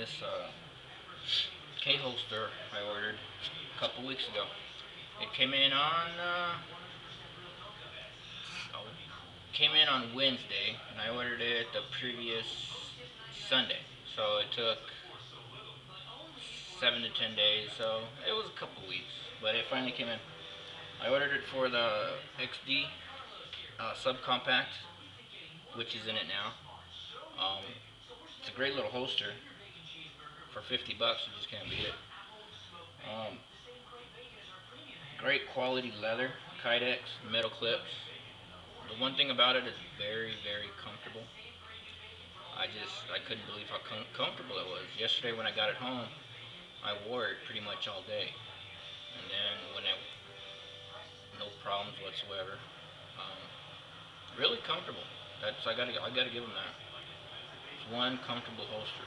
this uh, K holster I ordered a couple weeks ago. It came in on uh, oh, came in on Wednesday, and I ordered it the previous Sunday. So it took seven to ten days. So it was a couple weeks, but it finally came in. I ordered it for the XD uh, subcompact, which is in it now. Um, it's a great little holster for 50 bucks. You just can't beat it. Um, great quality leather, Kydex, metal clips. The one thing about it is very, very comfortable. I just, I couldn't believe how com comfortable it was. Yesterday when I got it home, I wore it pretty much all day. And then when I, no problems whatsoever. Um, really comfortable. That's, I gotta, I gotta give them that. One comfortable holster.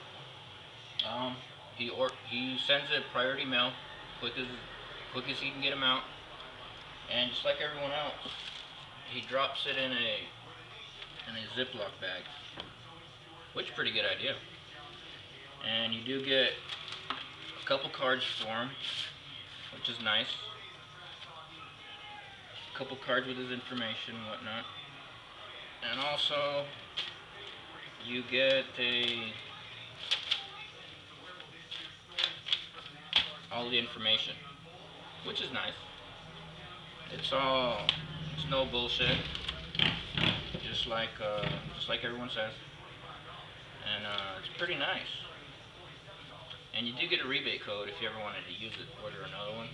Um, he or he sends it priority mail, quick as quick as he can get them out, and just like everyone else, he drops it in a in a Ziploc bag, which is pretty good idea. And you do get a couple cards for him, which is nice. A couple cards with his information and whatnot. And also, you get a all the information, which is nice. It's all, it's no bullshit, just like, uh, just like everyone says, and uh, it's pretty nice. And you do get a rebate code if you ever wanted to use it. Order another one.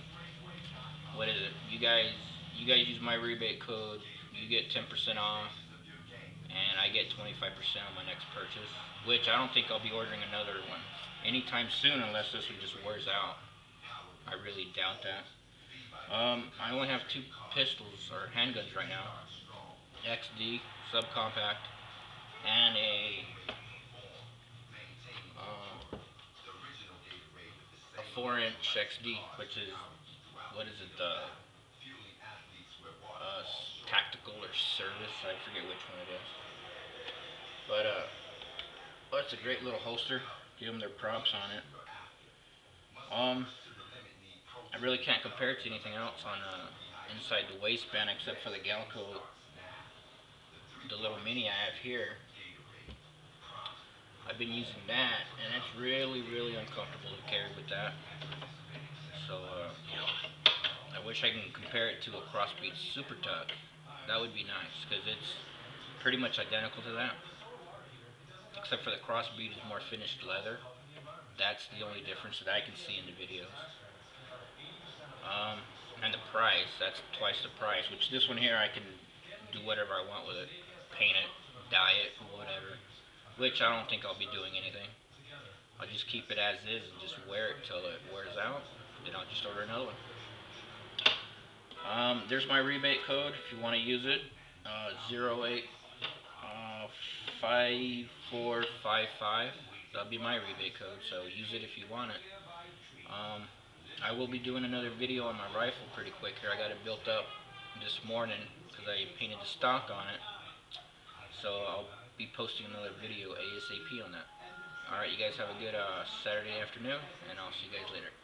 What is it? You guys, you guys use my rebate code. You get 10% off, and I get 25% on my next purchase. Which I don't think I'll be ordering another one anytime soon, unless this one just wears out. I really doubt that. Um, I only have two pistols or handguns right now. XD subcompact and a uh, a four inch XD, which is what is it? The tactical or service? I forget which one it is. But uh, well, it's a great little holster. Give them their props on it. Um, I really can't compare it to anything else on uh, inside the waistband except for the Galco, the little mini I have here. I've been using that, and it's really, really uncomfortable to carry with that. So, uh, wish I can compare it to a CrossBreed Super Tuck. That would be nice, because it's pretty much identical to that. Except for the CrossBreed is more finished leather. That's the only difference that I can see in the videos. Um, and the price, that's twice the price, which this one here I can do whatever I want with it. Paint it, dye it, whatever. Which I don't think I'll be doing anything. I'll just keep it as is and just wear it till it wears out. Then I'll just order another one. There's my rebate code if you want to use it. Uh, 08 uh, 5455. That'll be my rebate code, so use it if you want it. Um, I will be doing another video on my rifle pretty quick here. I got it built up this morning because I painted the stock on it. So I'll be posting another video ASAP on that. Alright, you guys have a good uh, Saturday afternoon, and I'll see you guys later.